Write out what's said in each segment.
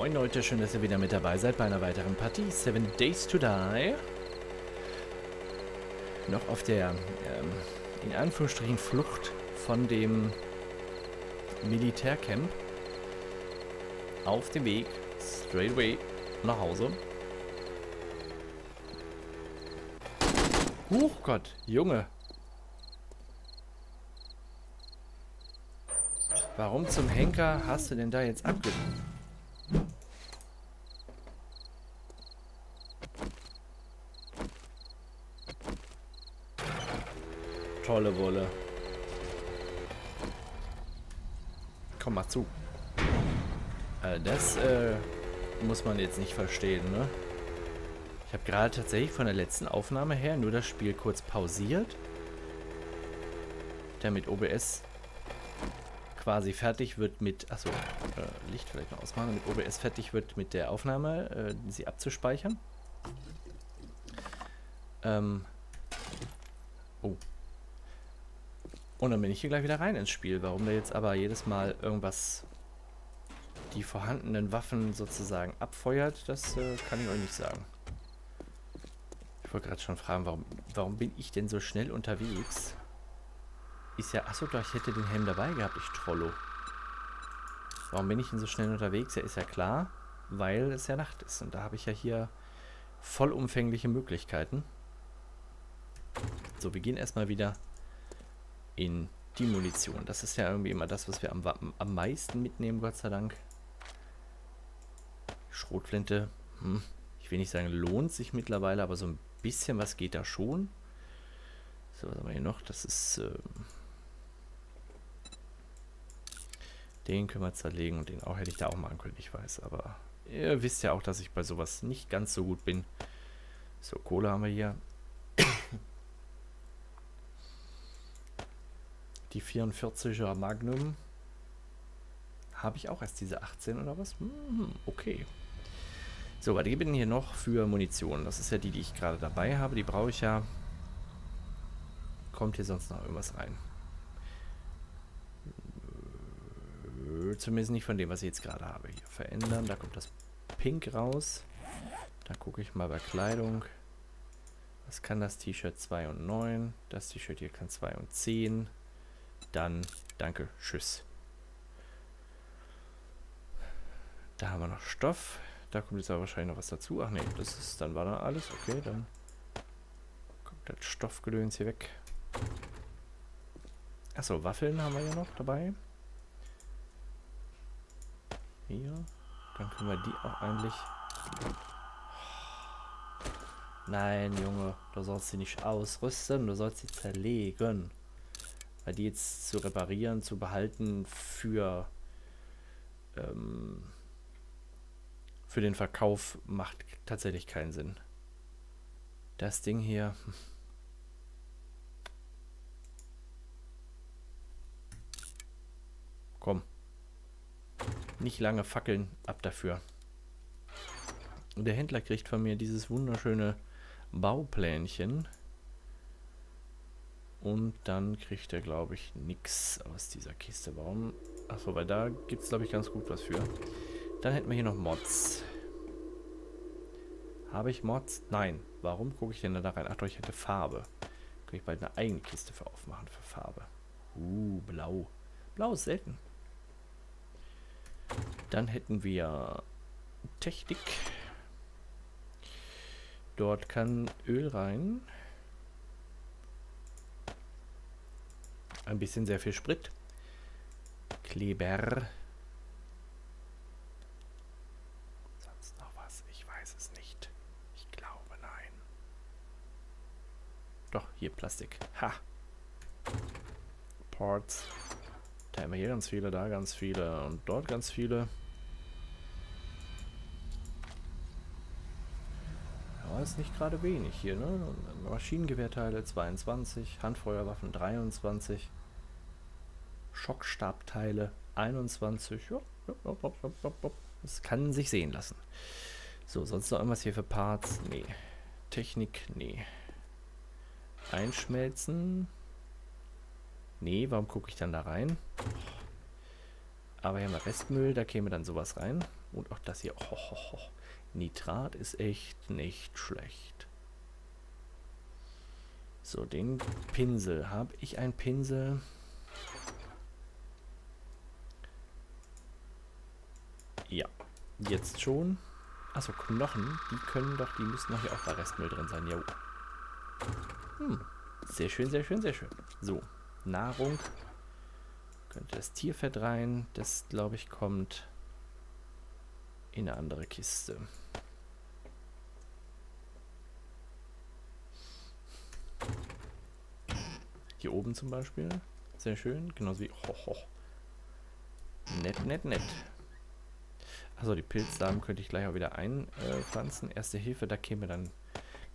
Moin Leute, schön, dass ihr wieder mit dabei seid bei einer weiteren Partie. Seven Days to Die. Noch auf der, ähm, in Anführungsstrichen, Flucht von dem Militärcamp. Auf dem Weg, straight away, nach Hause. Huch Gott, Junge. Warum zum Henker hast du denn da jetzt abgegeben? Tolle Wolle. Komm mal zu. Äh, das äh, muss man jetzt nicht verstehen, ne? Ich habe gerade tatsächlich von der letzten Aufnahme her nur das Spiel kurz pausiert. Damit OBS quasi fertig wird mit... Achso, äh, Licht vielleicht noch ausmachen. Damit OBS fertig wird mit der Aufnahme, äh, sie abzuspeichern. Ähm... Oh, und dann bin ich hier gleich wieder rein ins Spiel. Warum der jetzt aber jedes Mal irgendwas die vorhandenen Waffen sozusagen abfeuert, das äh, kann ich euch nicht sagen. Ich wollte gerade schon fragen, warum, warum bin ich denn so schnell unterwegs? Ist ja, achso, doch, ich hätte den Helm dabei gehabt, ich Trollo. Warum bin ich denn so schnell unterwegs? Ja, ist ja klar, weil es ja Nacht ist. Und da habe ich ja hier vollumfängliche Möglichkeiten. So, wir gehen erstmal wieder in die Munition. Das ist ja irgendwie immer das, was wir am, am meisten mitnehmen, Gott sei Dank. Schrotflinte, hm, ich will nicht sagen, lohnt sich mittlerweile, aber so ein bisschen was geht da schon. So, was haben wir hier noch? Das ist... Äh, den können wir zerlegen und den auch hätte ich da auch mal können, ich weiß. Aber ihr wisst ja auch, dass ich bei sowas nicht ganz so gut bin. So, Kohle haben wir hier. Die 44er Magnum. Habe ich auch erst diese 18 oder was? Hm, okay. So, was gibt denn hier noch für Munition? Das ist ja die, die ich gerade dabei habe. Die brauche ich ja. Kommt hier sonst noch irgendwas rein? Zumindest nicht von dem, was ich jetzt gerade habe. Hier verändern. Da kommt das Pink raus. Da gucke ich mal bei Kleidung. Was kann das T-Shirt 2 und 9? Das T-Shirt hier kann 2 und 10. Dann danke, tschüss. Da haben wir noch Stoff. Da kommt jetzt aber wahrscheinlich noch was dazu. Ach nee, das ist, dann war da alles. Okay, dann kommt das Stoffgedöns hier weg. Achso, Waffeln haben wir ja noch dabei. Hier. Dann können wir die auch eigentlich... Nein, Junge, du sollst sie nicht ausrüsten, du sollst sie zerlegen. Weil die jetzt zu reparieren, zu behalten für, ähm, für den Verkauf macht tatsächlich keinen Sinn. Das Ding hier. Komm. Nicht lange fackeln, ab dafür. Der Händler kriegt von mir dieses wunderschöne Bauplänchen. Und dann kriegt er, glaube ich, nichts aus dieser Kiste. Warum? Achso, weil da gibt es, glaube ich, ganz gut was für. Dann hätten wir hier noch Mods. Habe ich Mods? Nein. Warum gucke ich denn da rein? Ach doch, ich hätte Farbe. Kann ich bald eine eigene Kiste für aufmachen für Farbe. Uh, blau. Blau ist selten. Dann hätten wir Technik. Dort kann Öl rein. Ein bisschen sehr viel Sprit. Kleber. Sonst noch was? Ich weiß es nicht. Ich glaube, nein. Doch, hier Plastik. Ha! Parts. Da haben wir hier ganz viele, da ganz viele und dort ganz viele. Ja, ist nicht gerade wenig hier, ne? Maschinengewehrteile 22, Handfeuerwaffen 23. Schockstabteile 21. Ja, das kann sich sehen lassen. So, sonst noch irgendwas hier für Parts? Nee. Technik? Nee. Einschmelzen? Nee, warum gucke ich dann da rein? Aber hier haben wir Restmüll, da käme dann sowas rein. Und auch das hier. Oh, oh, oh. Nitrat ist echt nicht schlecht. So, den Pinsel. Habe ich einen Pinsel? Ja, jetzt schon. Achso, Knochen, die können doch, die müssen doch hier auch bei Restmüll drin sein. Ja. Hm. Sehr schön, sehr schön, sehr schön. So, Nahrung. Könnte das Tierfett rein. Das, glaube ich, kommt in eine andere Kiste. Hier oben zum Beispiel. Sehr schön. Genauso wie... Ho, ho. Nett, nett, nett. Also die Pilzsamen könnte ich gleich auch wieder einpflanzen. Erste Hilfe, da käme dann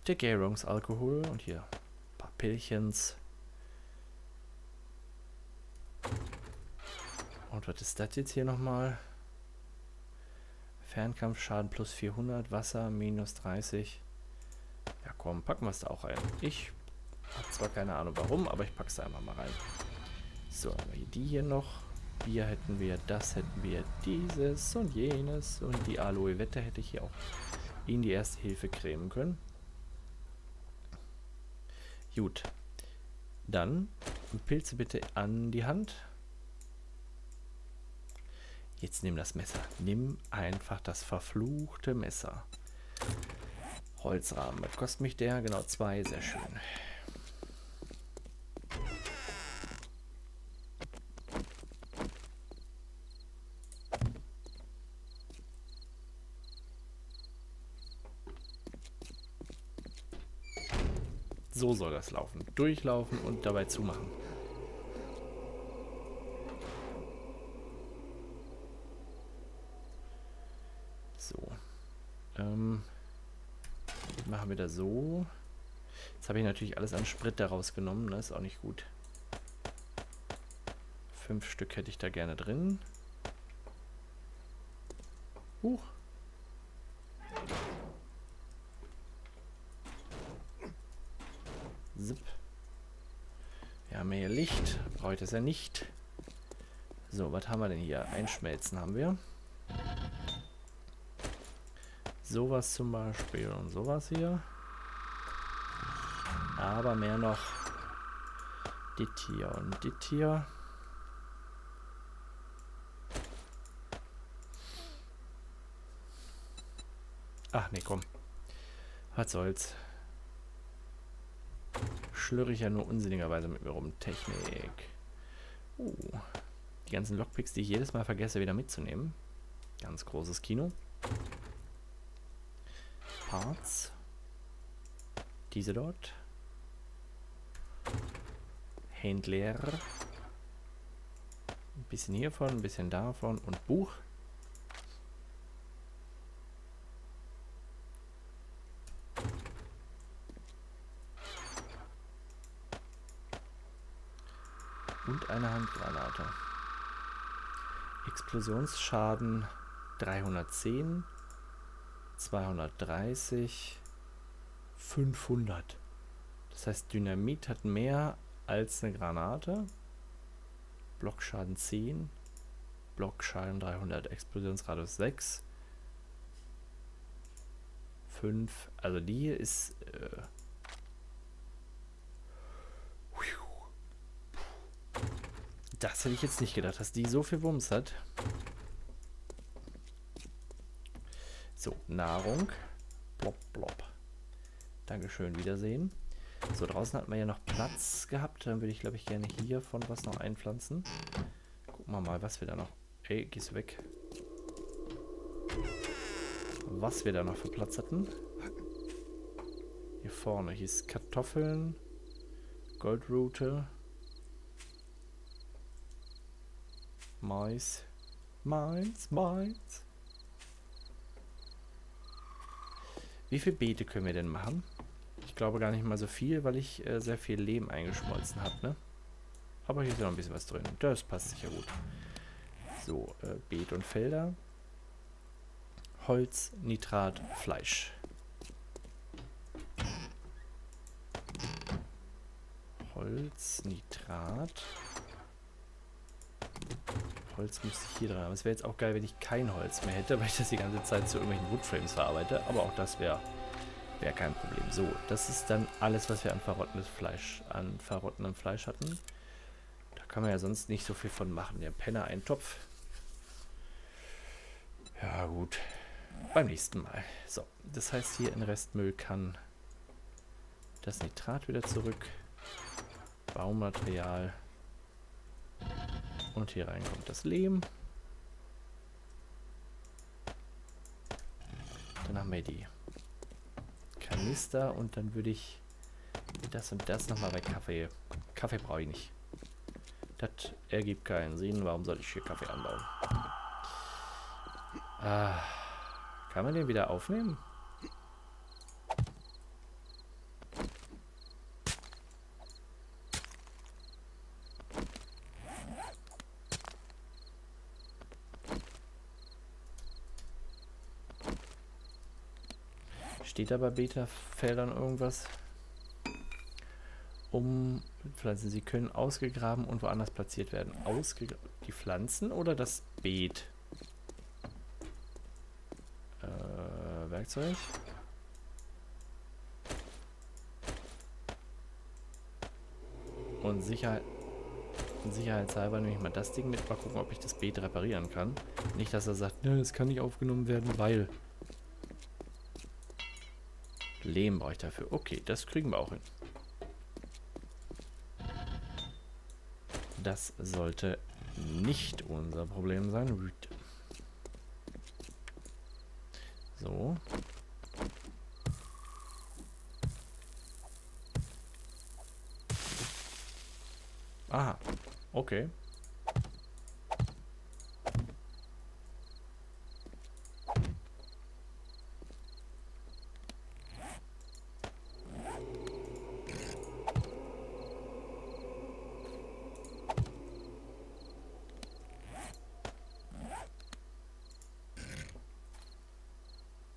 der Gärungsalkohol. Und hier ein paar Pillchens. Und was ist das jetzt hier nochmal? Fernkampfschaden plus 400, Wasser minus 30. Ja komm, packen wir es da auch rein. Ich habe zwar keine Ahnung warum, aber ich packe es da einfach mal rein. So, die hier noch. Bier hätten wir, das hätten wir, dieses und jenes. Und die Aloe Wette hätte ich hier auch in die Erste Hilfe cremen können. Gut. Dann Pilze bitte an die Hand. Jetzt nimm das Messer. Nimm einfach das verfluchte Messer. Holzrahmen. Was kostet mich der? Genau, zwei. Sehr schön. So soll das laufen. Durchlaufen und dabei zumachen. Ähm, machen wir das so. Jetzt habe ich natürlich alles an Sprit daraus genommen. Das ne? ist auch nicht gut. Fünf Stück hätte ich da gerne drin. Huch. Zip. Wir haben hier Licht. Brauche ich das ja nicht. So, was haben wir denn hier? Einschmelzen haben wir. Sowas zum Beispiel und sowas hier. Aber mehr noch dit hier und dit hier. Ach nee, komm. Was soll's. Schlürre ich ja nur unsinnigerweise mit mir rum. Technik. Uh. Die ganzen Lockpicks, die ich jedes Mal vergesse, wieder mitzunehmen. Ganz großes Kino. Parts. Diese dort. Händler. Ein bisschen hiervon, ein bisschen davon und Buch. Und eine Handgranate. Explosionsschaden 310. 230, 500. Das heißt, Dynamit hat mehr als eine Granate. Blockschaden 10. Blockschaden 300. Explosionsradius 6. 5. Also die hier ist... Äh das hätte ich jetzt nicht gedacht, dass die so viel Wumms hat. So, Nahrung. Plop, plop. Dankeschön, Wiedersehen. So, draußen hat man ja noch Platz gehabt. Dann würde ich, glaube ich, gerne hier von was noch einpflanzen. Gucken wir mal, was wir da noch... Ey, gehst weg. Was wir da noch für Platz hatten. Hier vorne. Hier ist Kartoffeln. Goldrute. Mais. Mais, Mais. Wie viele Beete können wir denn machen? Ich glaube gar nicht mal so viel, weil ich äh, sehr viel Lehm eingeschmolzen habe, ne? Aber hier ist ja noch ein bisschen was drin. Das passt sicher gut. So, äh, Beet und Felder. Holz, Nitrat, Fleisch. Holz, Nitrat. Holz müsste ich hier dran haben. Es wäre jetzt auch geil, wenn ich kein Holz mehr hätte, weil ich das die ganze Zeit zu irgendwelchen Woodframes verarbeite. Aber auch das wäre wär kein Problem. So, das ist dann alles, was wir an verrottenes Fleisch, an verrottenem Fleisch hatten. Da kann man ja sonst nicht so viel von machen. Der Penner ein Topf. Ja, gut. Beim nächsten Mal. So, das heißt hier in Restmüll kann das Nitrat wieder zurück. Baumaterial. Und hier rein kommt das Lehm. Dann haben wir die Kanister und dann würde ich das und das nochmal bei Kaffee. Kaffee brauche ich nicht. Das ergibt keinen Sinn. Warum soll ich hier Kaffee anbauen? Ah, kann man den wieder aufnehmen? Steht da bei Beta-Feldern irgendwas? Um Pflanzen. Sie können ausgegraben und woanders platziert werden. Ausgegraben. Die Pflanzen oder das Beet? Äh, Werkzeug? Und Sicherheit. Sicherheitshalber nehme ich mal das Ding mit. Mal gucken, ob ich das Beet reparieren kann. Nicht, dass er sagt, ne, es kann nicht aufgenommen werden, weil... Lehm brauche ich dafür. Okay, das kriegen wir auch hin. Das sollte nicht unser Problem sein. So. Aha. Okay.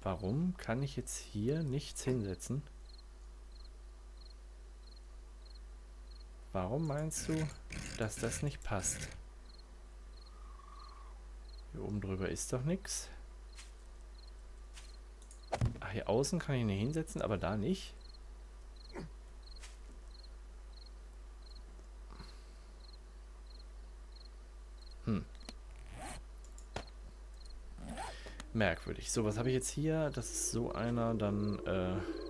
Warum kann ich jetzt hier nichts hinsetzen? Warum meinst du, dass das nicht passt? Hier oben drüber ist doch nichts. Ach, hier außen kann ich ihn hinsetzen, aber da nicht. Merkwürdig. So, was habe ich jetzt hier? Das ist so einer, dann, äh...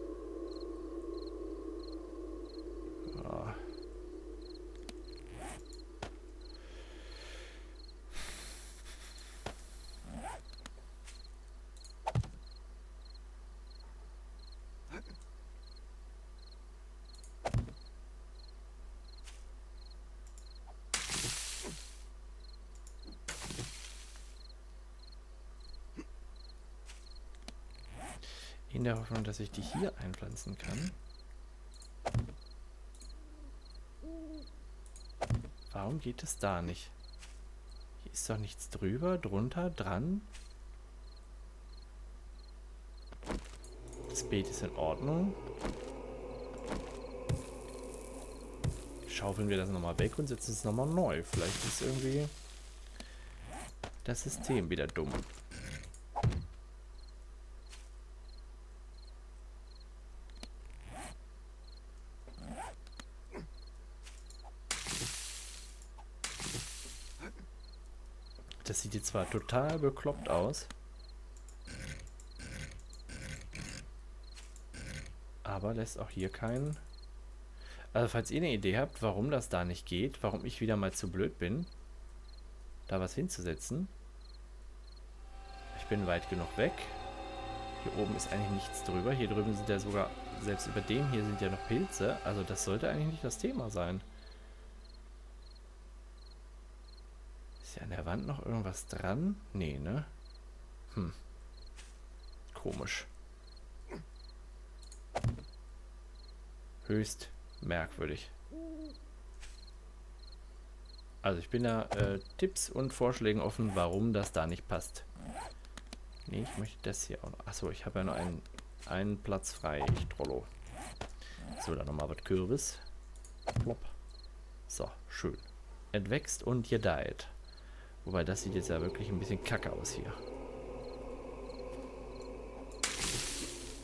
In der Hoffnung, dass ich die hier einpflanzen kann. Warum geht es da nicht? Hier ist doch nichts drüber, drunter, dran. Das Beet ist in Ordnung. Schaufeln wir das nochmal weg und setzen es nochmal neu. Vielleicht ist irgendwie das System wieder dumm. Sieht jetzt zwar total bekloppt aus. Aber lässt auch hier keinen... Also falls ihr eine Idee habt, warum das da nicht geht, warum ich wieder mal zu blöd bin, da was hinzusetzen. Ich bin weit genug weg. Hier oben ist eigentlich nichts drüber. Hier drüben sind ja sogar, selbst über dem hier sind ja noch Pilze. Also das sollte eigentlich nicht das Thema sein. Ist ja an der Wand noch irgendwas dran? Nee, ne? Hm. Komisch. Höchst merkwürdig. Also ich bin da äh, Tipps und Vorschlägen offen, warum das da nicht passt. Nee, ich möchte das hier auch noch. Achso, ich habe ja noch einen, einen Platz frei. Ich trollo. So, dann nochmal was Kürbis. Plopp. So, schön. Entwächst und gedeiht. Wobei, das sieht jetzt ja wirklich ein bisschen kacke aus hier.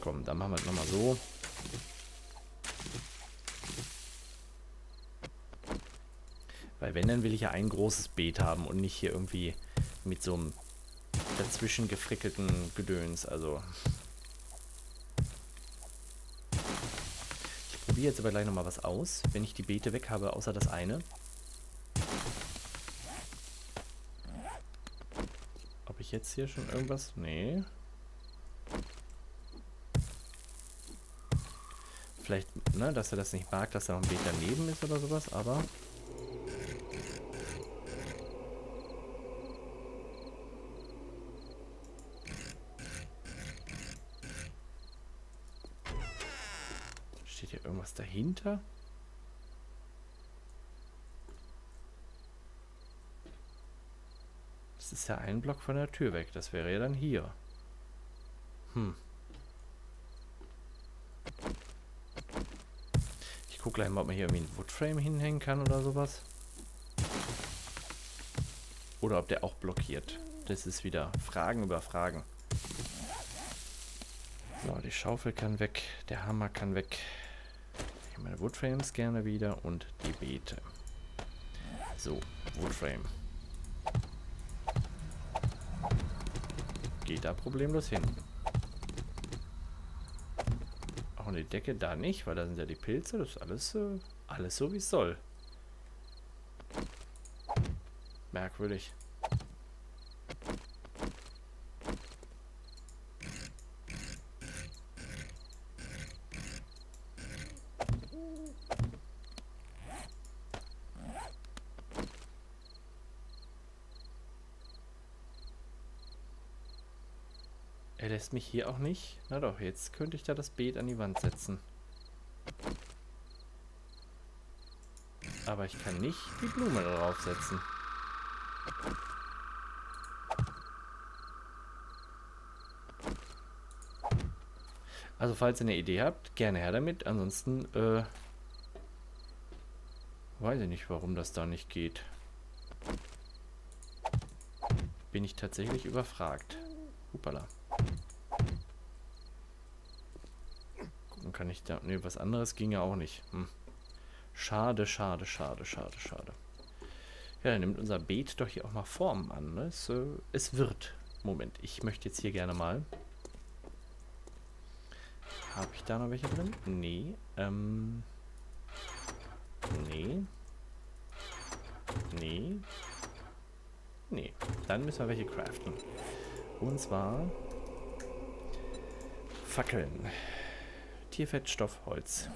Komm, dann machen wir es nochmal so. Weil wenn, dann will ich ja ein großes Beet haben und nicht hier irgendwie mit so einem dazwischen gefrickelten Gedöns. Also. Ich probiere jetzt aber gleich nochmal was aus, wenn ich die Beete weg habe, außer das eine. Ich jetzt hier schon irgendwas... Nee. Vielleicht, ne, dass er das nicht mag, dass da noch ein Beet daneben ist oder sowas, aber... Steht hier irgendwas dahinter? Das ist ja ein Block von der Tür weg. Das wäre ja dann hier. Hm. guck gleich mal, ob man hier irgendwie einen Woodframe hinhängen kann oder sowas. Oder ob der auch blockiert. Das ist wieder Fragen über Fragen. So, die Schaufel kann weg, der Hammer kann weg. Ich meine Woodframes gerne wieder und die Beete. So, Woodframe. Geht da problemlos hin. Auch eine Decke da nicht, weil da sind ja die Pilze. Das ist alles, äh, alles so, wie es soll. Merkwürdig. Er lässt mich hier auch nicht. Na doch, jetzt könnte ich da das Beet an die Wand setzen. Aber ich kann nicht die Blume darauf setzen. Also falls ihr eine Idee habt, gerne her damit. Ansonsten, äh, weiß ich nicht, warum das da nicht geht. Bin ich tatsächlich überfragt. Hupala. Kann ich da... Ne, was anderes ging ja auch nicht. Hm. Schade, schade, schade, schade, schade. Ja, dann nimmt unser Beet doch hier auch mal Form an. Ne? Es, äh, es wird. Moment, ich möchte jetzt hier gerne mal... Habe ich da noch welche drin? Nee. Ähm... Nee. Nee. Nee. Dann müssen wir welche craften. Und zwar... Fackeln. Tierfett, Stoff, Holz.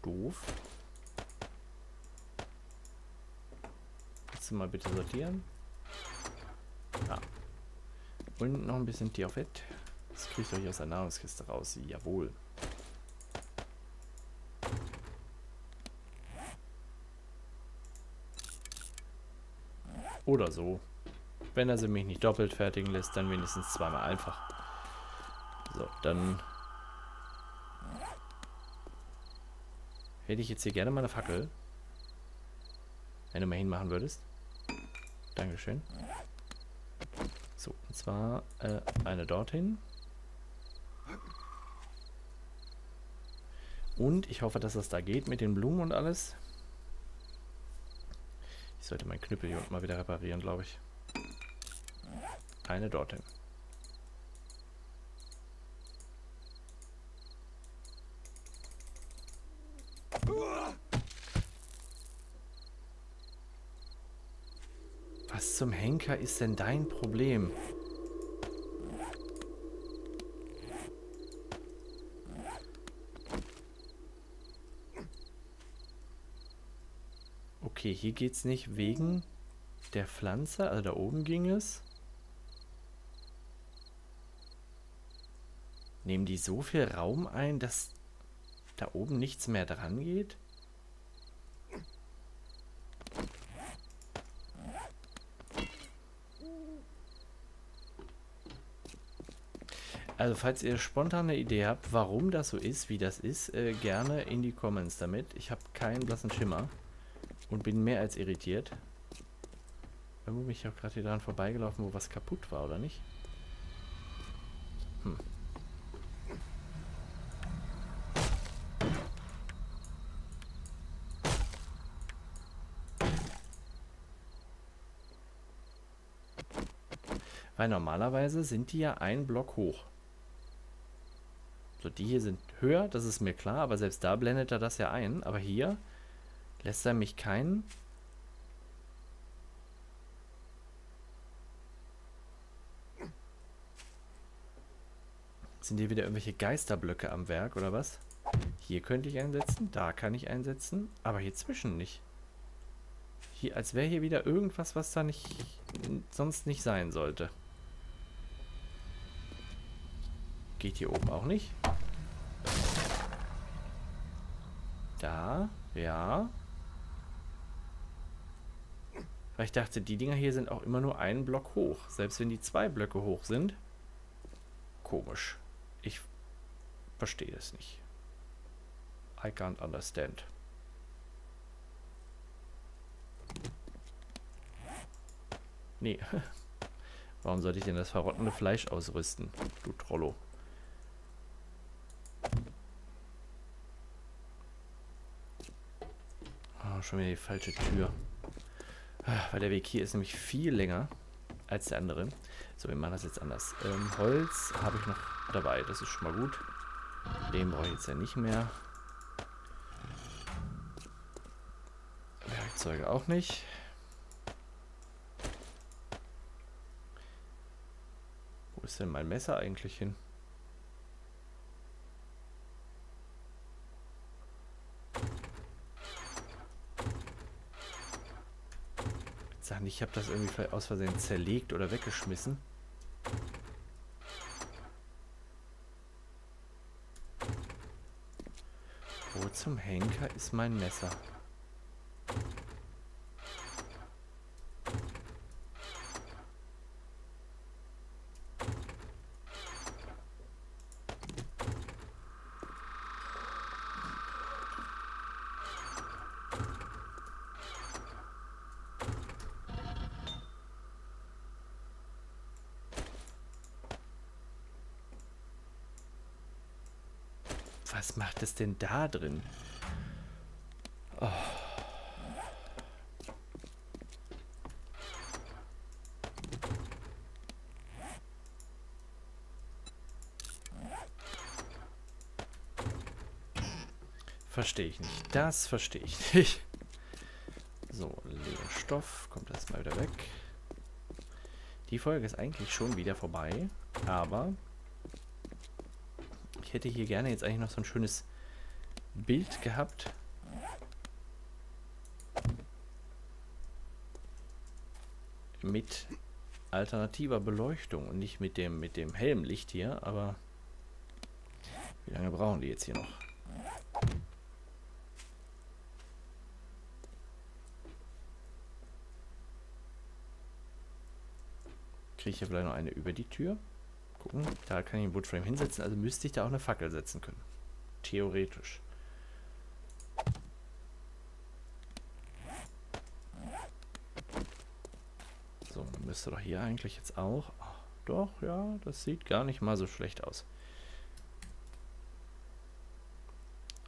Stoff. Du mal bitte sortieren? Ah. Und noch ein bisschen Tierfett. Das kriege ich euch aus der Nahrungskiste raus. Jawohl. Oder so. Wenn er sie mich nicht doppelt fertigen lässt, dann wenigstens zweimal einfach. So, dann... Hätte ich jetzt hier gerne mal eine Fackel. Wenn du mal hinmachen würdest. Dankeschön. So, und zwar äh, eine dorthin. Und ich hoffe, dass das da geht mit den Blumen und alles. Ich sollte meinen Knüppel hier mal wieder reparieren, glaube ich. Eine dorthin. Was zum Henker ist denn dein Problem? Okay, hier geht es nicht wegen der Pflanze. Also da oben ging es. Nehmen die so viel Raum ein, dass da oben nichts mehr dran geht? Also falls ihr spontane Idee habt, warum das so ist, wie das ist, äh, gerne in die Comments damit. Ich habe keinen blassen Schimmer und bin mehr als irritiert. Irgendwo bin ich auch gerade hier dran vorbeigelaufen, wo was kaputt war, oder nicht? Hm. Weil normalerweise sind die ja ein Block hoch. So, die hier sind höher, das ist mir klar, aber selbst da blendet er das ja ein. Aber hier lässt er mich keinen... Sind hier wieder irgendwelche Geisterblöcke am Werk oder was? Hier könnte ich einsetzen, da kann ich einsetzen, aber hier zwischen nicht. Hier, als wäre hier wieder irgendwas, was da nicht sonst nicht sein sollte. Geht hier oben auch nicht. Da, ja. Weil ich dachte, die Dinger hier sind auch immer nur einen Block hoch. Selbst wenn die zwei Blöcke hoch sind. Komisch. Ich verstehe es nicht. I can't understand. Nee. Warum sollte ich denn das verrottende Fleisch ausrüsten? Du Trollo. schon wieder die falsche Tür. Ah, weil der Weg hier ist nämlich viel länger als der andere. So, wir machen das jetzt anders. Ähm, Holz habe ich noch dabei, das ist schon mal gut. Den brauche ich jetzt ja nicht mehr. Werkzeuge auch nicht. Wo ist denn mein Messer eigentlich hin? sagen, ich habe das irgendwie aus Versehen zerlegt oder weggeschmissen. Wo zum Henker ist mein Messer? Es denn da drin? Oh. Verstehe ich nicht. Das verstehe ich nicht. So, Lederstoff kommt erstmal wieder weg. Die Folge ist eigentlich schon wieder vorbei, aber hätte hier gerne jetzt eigentlich noch so ein schönes Bild gehabt. Mit alternativer Beleuchtung und nicht mit dem, mit dem Helmlicht hier, aber wie lange brauchen die jetzt hier noch? Kriege ich hier vielleicht noch eine über die Tür? gucken. Da kann ich einen Woodframe hinsetzen, also müsste ich da auch eine Fackel setzen können. Theoretisch. So, müsste doch hier eigentlich jetzt auch... Ach, doch, ja, das sieht gar nicht mal so schlecht aus.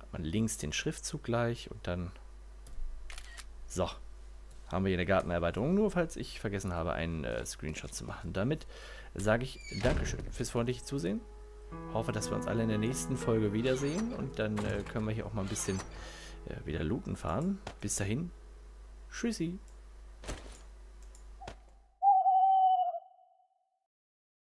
Hat man links den Schriftzug gleich und dann... So, haben wir hier eine Gartenerweiterung, nur falls ich vergessen habe, einen äh, Screenshot zu machen. Damit sage ich Dankeschön fürs freundliche Zusehen. Hoffe, dass wir uns alle in der nächsten Folge wiedersehen und dann äh, können wir hier auch mal ein bisschen äh, wieder looten fahren. Bis dahin, tschüssi.